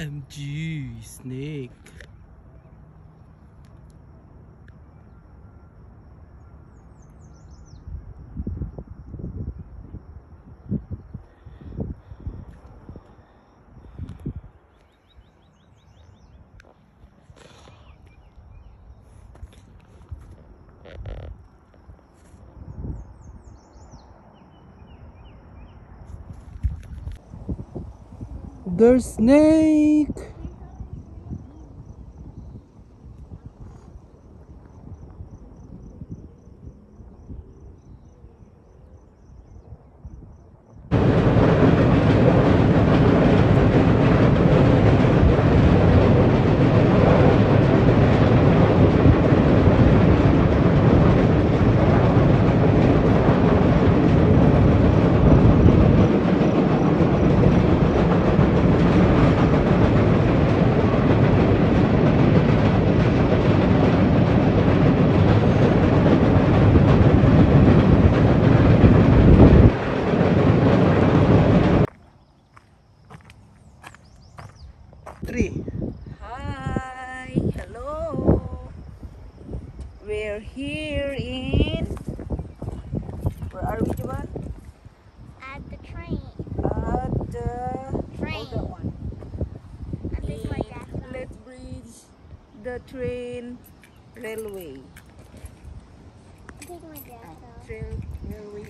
OMG, snake. There's snake. Three. Hi, hello. We're here in. Where are we, Javan? At the train. At the. Train. Oh, that one. I think my. Lethbridge the train railway. I think my jacket off. Train railway